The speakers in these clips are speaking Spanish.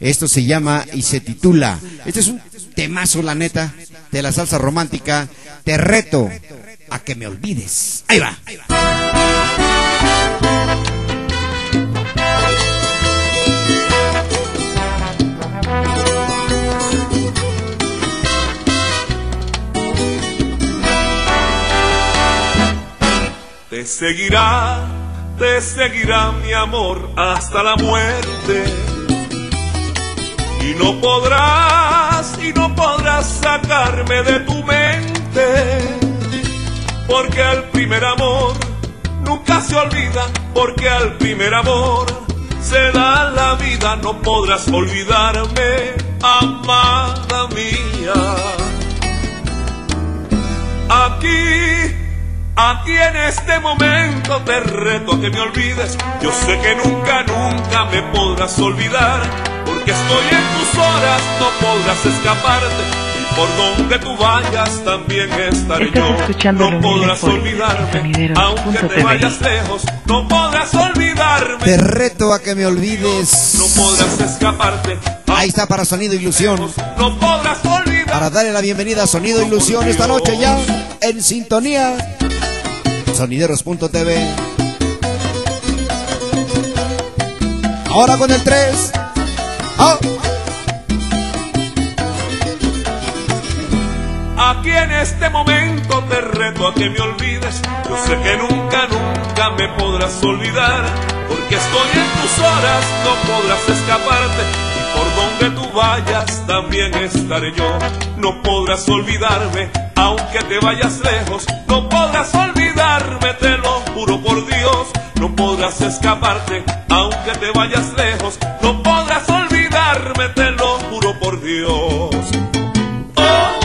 Esto se llama y se titula. Este es un temazo, la neta, de la salsa romántica. Te reto a que me olvides. Ahí va. Te seguirá, te seguirá mi amor hasta la muerte. Y no podrás, y no podrás sacarme de tu mente. Porque el primer amor nunca se olvida, porque al primer amor se da la vida, no podrás olvidarme, amada mía. Aquí Aquí en este momento te reto a que me olvides. Yo sé que nunca, nunca me podrás olvidar. Porque estoy en tus horas, no podrás escaparte. Y por donde tú vayas también estaré Estás yo. escuchando No podrás olvidarme. sonideros Aunque te vayas lejos, no podrás olvidarme. Te reto a que me No olvides. podrás escaparte. Ahí está para Sonido Ilusión. No podrás olvidar. Para darle la bienvenida a Sonido Ilusión esta noche ya en sintonía. Sonideros.tv. Ahora con el 3. Aquí en este momento te reto a que me olvides. Yo sé que nunca, nunca me podrás olvidar. Porque estoy en tus horas, no podrás escaparte. Y por donde tú vayas también estaré yo. No podrás olvidarme, aunque te vayas lejos. No podrás olvidarme, te lo juro por Dios. No podrás escaparte, aunque te vayas lejos. No podrás olvidarme, te lo juro por Dios. Oh,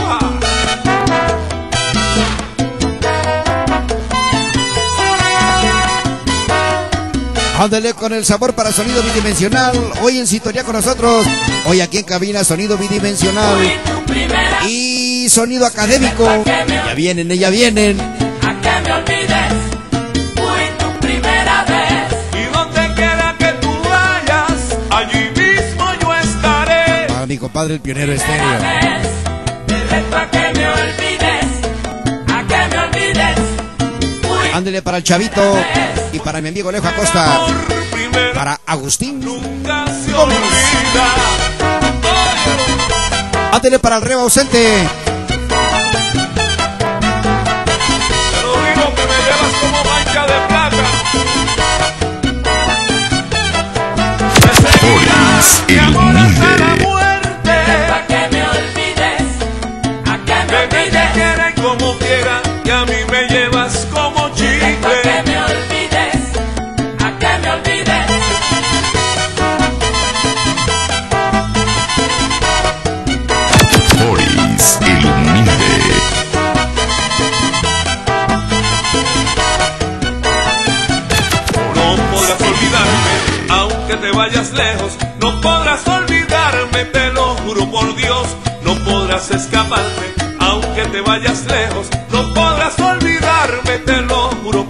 Ándale con el sabor para sonido bidimensional. Hoy en sintonía con nosotros. Hoy aquí en cabina sonido bidimensional. Y sonido académico. Ya vienen, ya vienen. Compadre el pionero estéreo. Ándale para el chavito. Y para mi amigo Alejo Acosta. Para Agustín. Ándale para el reo ausente. Te lo digo que me llevas como mancha de mí me llevas como a que chicle. me olvides, a que me olvides. Boris Ilumine. No podrás olvidarme, aunque te vayas lejos. No podrás olvidarme, te lo juro por Dios. No podrás escaparte, aunque te vayas lejos. No podrás olvidarme, te lo juro